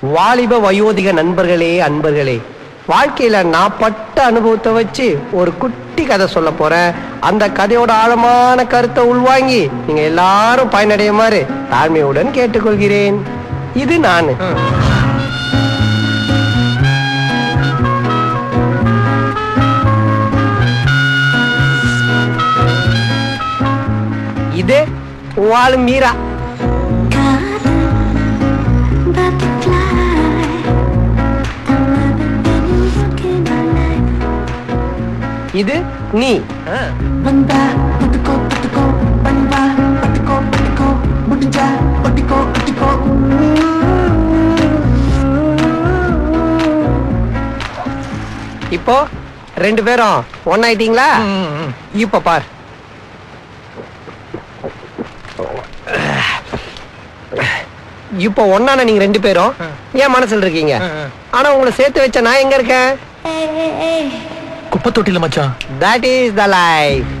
வாலிப வயோதிக நண்பர்களே அன்பர்களே வாழ்க்கையில நான் பட்ட அனுபவத்தை வச்சு ஒரு குட்டி கதை சொல்ல போறேன். அந்த கதையோட ஆழமான கருத்தை உள்வாங்கி நீங்க எல்லாரும் பயனடையுமாறு தாழ்மையுடன் கேட்டுக்கொள்கிறேன். இது நான். இது வாழு மீரா. இது நீ. வந்தா பட்டுக்கோ பட்டுக்கோ வந்தா பட்டுக்கோ பட்டுக்கோ முடிஞ்சா ஒட்டிக்கோ ஒட்டிக்கோ இப்போ ரெண்டு பேரும் ஒன்னாயிட்டீங்களா இப்ப பார். இப்போ ஒன்னான நீங்க ரெண்டு பேரும்? ஏன் மனசுல இருக்கீங்க? ஆனா உங்களை சேர்த்து வச்ச நான் எங்க இருக்கேன்? குப்பை தொட்டில மச்சான் தட் இஸ் த லைஃப் காதல்